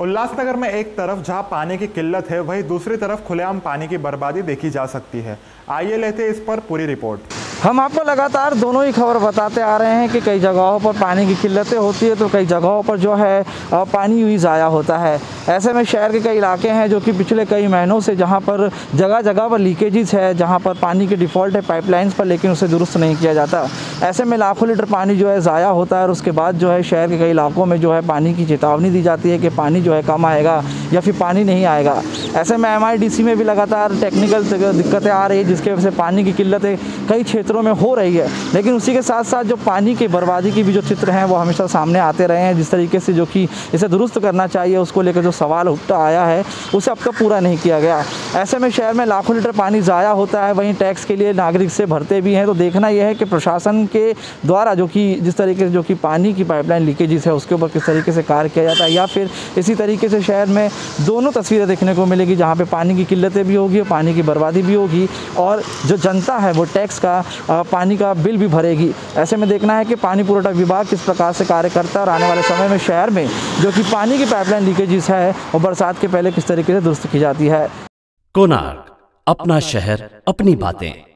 उल्लासनगर में एक तरफ़ जहाँ पानी की किल्लत है, वहीं दूसरी तरफ़ खुलेआम पानी की बर्बादी देखी जा सकती है। आइए लेते इस पर पूरी रिपोर्ट। हम आपको लगातार दोनों ही खबर बताते आ रहे हैं कि कई जगहों पर पानी की किल्लतें होती है तो कई जगहों पर जो है पानी ही ज़ाया होता है। ऐसे में शहर के कई इलाके हैं जो कि पिछले कई महीनों से जहाँ पर जगह जगह पर लीकेजेस है, जहाँ पर पानी के डिफ़ॉल्ट है पाइपलाइंस पर, लेकिन उसे दुरुस्त नहीं किया जाता। ऐसे में लाखों लीटर पानी जो है ज़ाया होता है और उसके बाद जो है शहर के कई इलाकों में जो है पानी की चेतावनी दी जाती है कि पानी जो है कम आएगा या फिर पानी नहीं आएगा। ऐसे में एमआईडीसी में भी लगातार टेक्निकल दिक्कतें आ रही है, जिसकी वजह से पानी की किल्लतें कई क्षेत्रों में हो रही है। लेकिन उसी के साथ साथ जो पानी की, बर्बादी की भी जो चित्र हैं, वो हमेशा सामने आते रहे हैं। जिस तरीके से जो कि इसे दुरुस्त करना चाहिए, उसको लेकर जो सवाल उठता आया है, उसे अब तक पूरा नहीं किया गया। ऐसे में शहर में लाखों लीटर पानी ज़ाया होता है। वहीं टैक्स के लिए नागरिक से भरते भी हैं। तो देखना यह है कि प्रशासन के द्वारा जो कि जिस तरीके से जो कि पानी की पाइपलाइन लीकेजेस है, उसके ऊपर किस तरीके से कार्य किया जाता है, या फिर इसी तरीके से शहर में दोनों तस्वीरें देखने को मिलेगी, जहाँ पर पानी की किल्लतें भी होगी और पानी की बर्बादी भी होगी। और जो जनता है, वो टैक्स का पानी का बिल भी भरेगी। ऐसे में देखना है कि पानी पुरवठा विभाग किस प्रकार से कार्य करता है और आने वाले समय में शहर में जो कि पानी की पाइपलाइन लीकेजेस है, वो बरसात के पहले किस तरीके से दुरुस्त की जाती है। कोनार्क अपना शहर, अपनी बातें।